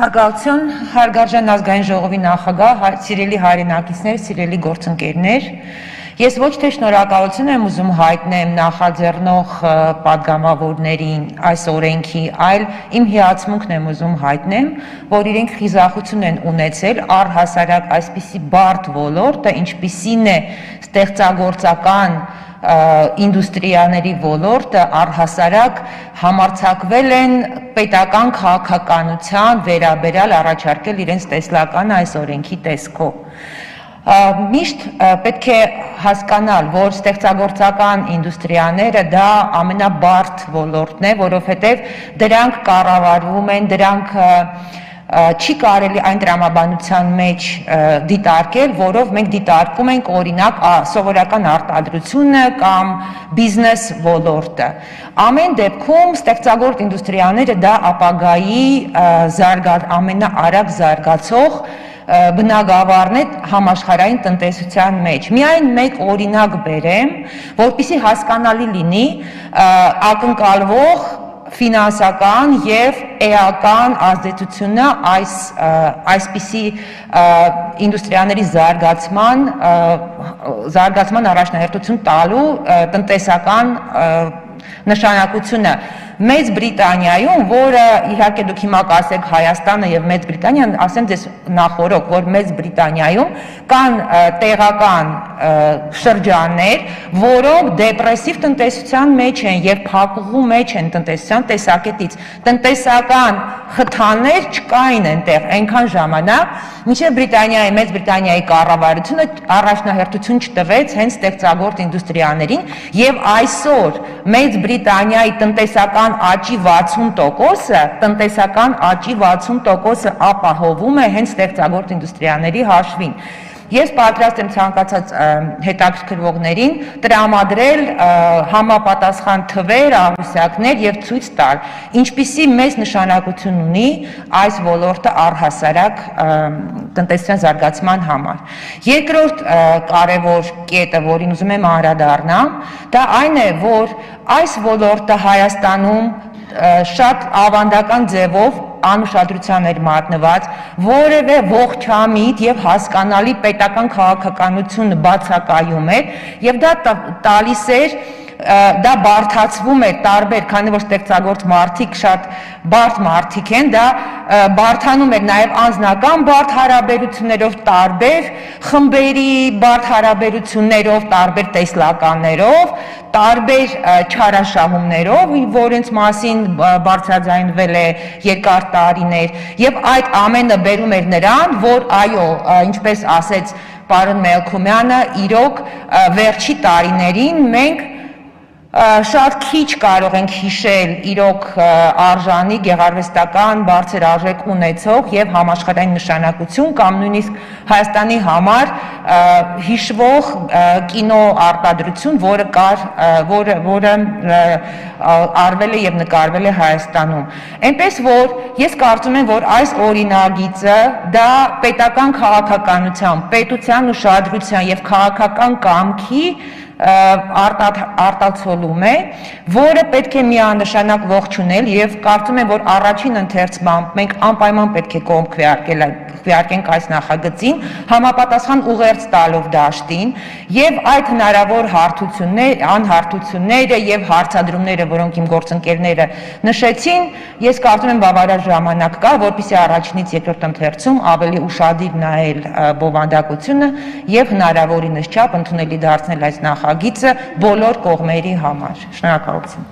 Հարգարություն, հարգարժան ազգային ժողովի նախագահ, հա, սիրելի հայրենակիցներ, սիրելի գործընկերներ, ես ոչ թե շնորհակալություն եմ ուզում հայտնեմ նախաձեռնող падգամավորներին այս օրենքի, այլ իմ հիացմունքն եմ ուզում հայտնեմ, որ իրենք խիզախություն են ունեցել առհասարակ այսպիսի բարդ ոլորտը, ինչպիսին է ստեղծագործական ինդուստրիաների ոլորտը առհասարակ համարցակվել են պետական քաղաքականության վերաբերյալ առաջարկել իրենց տեսլականը այս օրենքի տեսքով։ Միշտ պետք է հասկանալ, որ ստեղծագործական ինդուստրիաները դա ամենաբարդ ոլորտն է, որովհետև դրանք կառավարվում են, դրանք ա, չի կարելի այն տրամաբանության մեջ դիտարկել, որով մենք դիտարկում ենք օրինակ սովորական արտադրությունը կամ բիզնես ոլորտը։ Ամեն դեպքում ստեղծագործ ինդուստրիաները դա ապագայի ա, զարգա ամենաարագ զարգացող բնագավառն է համաշխարհային տնտեսության մեջ։ Միայն մեկ օրինակ բերեմ, որpիսի հասկանալի լինի ակնկալվող ֆինանսական եւ էական ազդեցությունը այս այսպիսի ինդուստրիաների զարգացման զարգացման առաջնահերթություն տալու տնտեսական նշանակությունը Մեծ Բրիտանիայում, որը իհարկե դուք հիմա կասեք Հայաստանը եւ Մեծ Բրիտանիան, ասեմ ձեզ նախորոք, որ Մեծ Բրիտանիայում կան տեղական շրջաններ, որոնք դեպրեսիվ տնտեսության մեջ են եւ փակուղու մեջ են տնտեսության տեսակետից։ Տնտեսական խթաններ չկային այնտեղ այնքան ժամանակ, մինչև Բրիտանիայի Մեծ Բրիտանիայի կառավարությունը առաջնահերթություն չտվեց հենց ստեղծագործ ինդուստրիաներին եւ այսօր Մեծ Բրիտանիայի տնտեսական աճի 60%-ը, տնտեսական աճի 60%-ը ապահովում է հենց ստեղծագործ ինդուստրիաների հաշվին։ Ես պատրաստ եմ ցանկացած հետաքրքրվողներին տրամադրել համապատասխան թվեր, աղյուսակներ եւ ցույց տալ, ինչպիսի մեծ նշանակություն ունի այս ոլորտը առհասարակ տնտեսության զարգացման համար։ Երկրորդ կարևոր կետը, որին ուզում եմ անդրադառնամ, դա այն է, որ այս ոլորտը Հայաստանում շատ ավանդական ձևով անուշադրության էր մատնված, որևէ ողջամիտ եւ հասկանալի պետական քաղաքականություն բացակայում էր եւ դա տալիս էր դա բարթացվում է տարբեր, քանի որ ստեղծագործ մարդիկ շատ բարդ մարդիկ են, դա բարթանում էր նաև անձնական բարդ հարաբերություններով, տարբեր խմբերի բարդ հարաբերություններով, տարբեր տեսլականներով, տարբեր չարաշահումներով, որոնց մասին բարձրաձայնվել է երկար տարիներ, եւ այդ ամենը բերում էր նրան, որ այո, ինչպես ասեց պարոն Մելքումյանը, իրոք վերջի տարիներին մենք շատ քիչ կարող ենք հիշել իրոք արժանի գեղարվեստական բարձր արժեք ունեցող եւ համաշխարհային նշանակություն կամ նույնիսկ Հայաստանի համար հիշվող կինո արտադրություն, որը կար, որը որը արվել է եւ նկարվել է Հայաստանում։ Այնպես որ ես կարծում եմ, որ այս օրինագիծը դա պետական քաղաքականության, պետության ուշադրության եւ քաղաքական կամքի արտացոլում է, որը պետք է միանշանակ ողջունել եւ կարծում եմ, որ առաջին ընթերցմամբ մենք անպայման պետք է կողմ քվեարկել քվեարկենք այս նախագծին, համապատասխան ուղերձ տալով դաշտին եւ այդ հնարավոր հարթություններ, անհարթությունները եւ հարցադրումները, որոնք իմ գործընկերները նշեցին, ես կարծում եմ բավարար ժամանակ կա, որpիսի առաջինից երկրորդ ընթերցում ավելի ուշադիր նայել բովանդակությունը եւ հնարավորինս չափ ընդունելի դարձնել այս նախագծը բոլոր կողմերի համար։ Շնորհակալություն։